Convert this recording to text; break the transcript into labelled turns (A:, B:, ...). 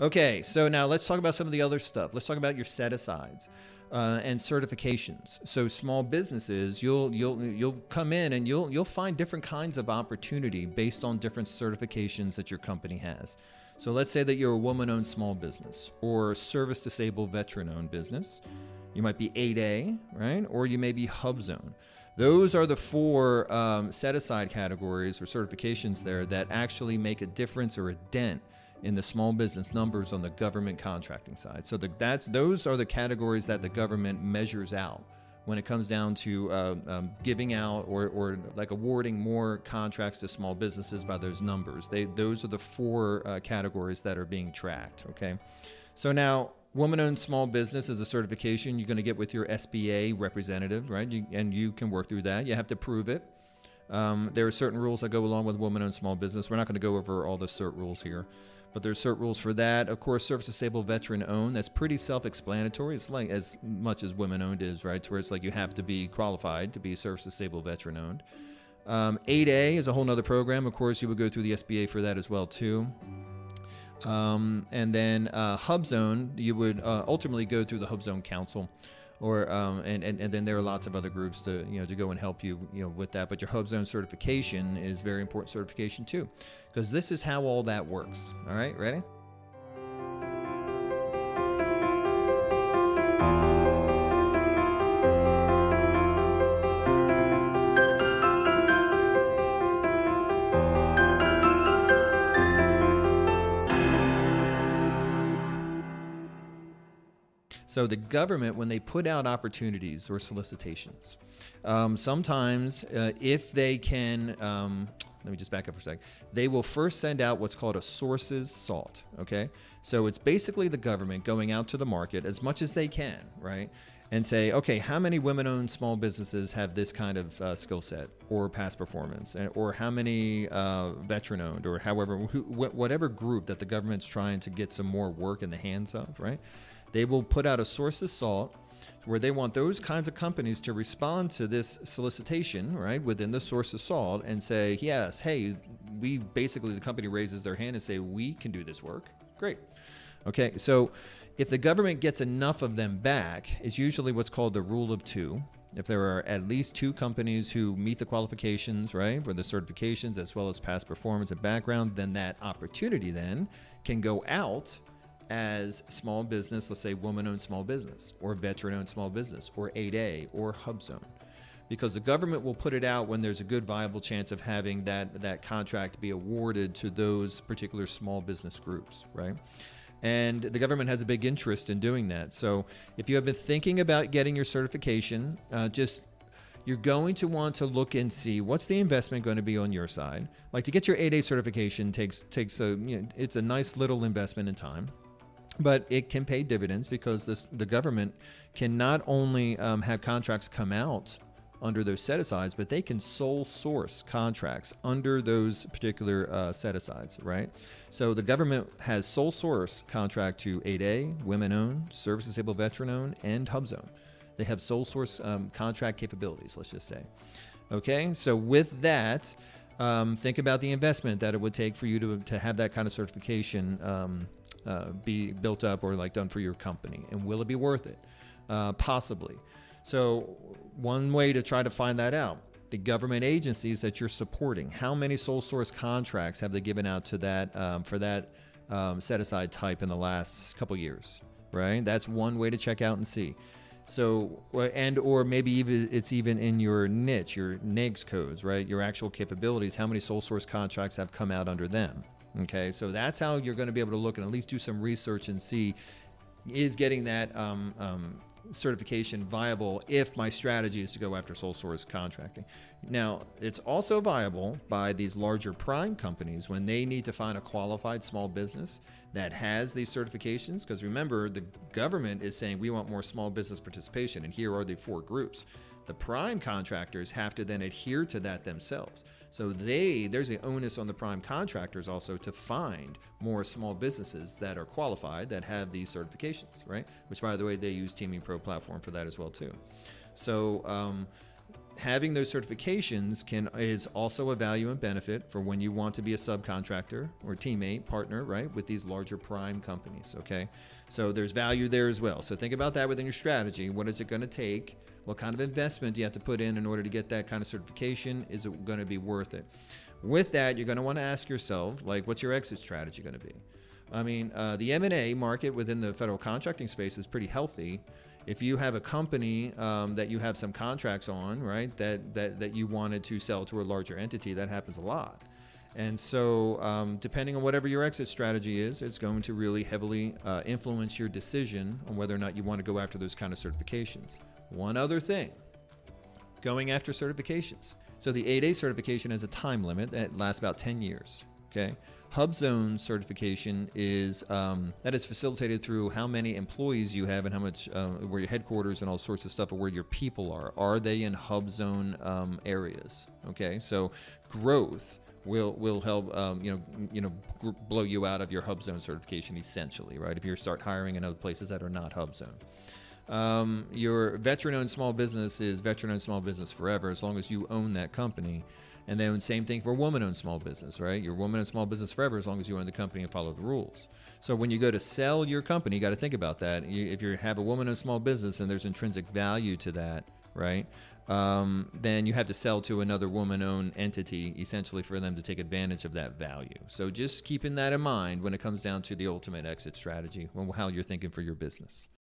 A: Okay, so now let's talk about some of the other stuff. Let's talk about your set asides. Uh, and certifications. So small businesses, you'll you'll you'll come in and you'll you'll find different kinds of opportunity based on different certifications that your company has. So let's say that you're a woman-owned small business or service disabled veteran-owned business. You might be 8A, right? Or you may be HUBZone. Those are the four um, set aside categories or certifications there that actually make a difference or a dent in the small business numbers on the government contracting side. So the, that's those are the categories that the government measures out when it comes down to uh, um, giving out or, or like awarding more contracts to small businesses by those numbers. They those are the four uh, categories that are being tracked. Okay, so now woman-owned small business is a certification you're going to get with your SBA representative, right? You, and you can work through that. You have to prove it. Um, there are certain rules that go along with woman-owned small business. We're not going to go over all the cert rules here but there's certain rules for that. Of course, service disabled veteran owned. That's pretty self-explanatory. It's like as much as women owned is, right? To where it's like you have to be qualified to be service disabled veteran owned. Um, 8A is a whole other program. Of course, you would go through the SBA for that as well too. Um, and then uh, HUBZone, you would uh, ultimately go through the HUBZone Council or um, and, and, and then there are lots of other groups to you know to go and help you you know with that. But your HUBZone certification is very important certification too because this is how all that works. All right ready So the government, when they put out opportunities or solicitations, um, sometimes uh, if they can, um, let me just back up for a second. They will first send out what's called a sources sought. Okay, so it's basically the government going out to the market as much as they can, right? and say, okay, how many women owned small businesses have this kind of uh, skill set or past performance? or how many uh, veteran owned, or however, who, whatever group that the government's trying to get some more work in the hands of, right? They will put out a sources sought where they want those kinds of companies to respond to this solicitation, right, within the sources sought and say, yes, hey, we basically, the company raises their hand and say, we can do this work. Great. Okay, so if the government gets enough of them back, it's usually what's called the rule of two. If there are at least two companies who meet the qualifications, right, for the certifications as well as past performance and background, then that opportunity then can go out as small business, let's say woman owned small business, or veteran owned small business, or 8A, or HUBZone. Because the government will put it out when there's a good viable chance of having that, that contract be awarded to those particular small business groups, right? And the government has a big interest in doing that. So if you have been thinking about getting your certification, uh, just you're going to want to look and see what's the investment going to be on your side. Like to get your 8A certification takes takes a you know, it's a nice little investment in time, but it can pay dividends because this, the government can not only um, have contracts come out under those set asides, but they can sole source contracts under those particular uh, set asides, right? So the government has sole source contract to 8A, women owned, service disabled veteran owned, and HUBZone. They have sole source um, contract capabilities, let's just say. Okay, so with that, um, think about the investment that it would take for you to, to have that kind of certification um, uh, be built up or like done for your company, and will it be worth it? Uh, possibly. So one way to try to find that out the government agencies that you're supporting. How many sole source contracts have they given out to that um, for that um, set aside type in the last couple years? Right. That's one way to check out and see. So, and or maybe even it's even in your niche, your NAICS codes, right? Your actual capabilities. How many sole source contracts have come out under them? Okay, so that's how you're going to be able to look and at least do some research and see is getting that um, um, certification viable if my strategy is to go after sole source contracting. Now, it's also viable by these larger prime companies when they need to find a qualified small business that has these certifications. Because remember, the government is saying we want more small business participation, and here are the four groups. The prime contractors have to then adhere to that themselves. So they there's an onus on the prime contractors also to find more small businesses that are qualified that have these certifications, right? Which by the way, they use Teaming Pro platform for that as well too. So um, having those certifications can is also a value and benefit for when you want to be a subcontractor or teammate partner, right, with these larger prime companies. Okay, so there's value there as well. So think about that within your strategy. What is it going to take? What kind of investment do you have to put in in order to get that kind of certification? Is it going to be worth it? With that, you're going to want to ask yourself, like, what's your exit strategy going to be? I mean, uh, the M&A market within the federal contracting space is pretty healthy. If you have a company um, that you have some contracts on, right, that, that, that you wanted to sell to a larger entity, that happens a lot. And so, um, depending on whatever your exit strategy is, it's going to really heavily uh, influence your decision on whether or not you want to go after those kind of certifications. One other thing going after certifications. So, the 8A certification has a time limit that lasts about 10 years. Okay. Hub zone certification is um, that is facilitated through how many employees you have and how much um, where your headquarters and all sorts of stuff, or where your people are. Are they in HubZone um, areas? Okay, so growth will will help um, you know you know blow you out of your hub zone certification essentially, right? If you start hiring in other places that are not HubZone. Um, your veteran-owned small business is veteran-owned small business forever, as long as you own that company. And then same thing for woman-owned small business, right? Your woman-owned small business forever as long as you own the company and follow the rules. So when you go to sell your company, you got to think about that. You, if you have a woman-owned small business and there's intrinsic value to that, right? Um, then you have to sell to another woman-owned entity essentially for them to take advantage of that value. So just keeping that in mind when it comes down to the ultimate exit strategy, and how you're thinking for your business.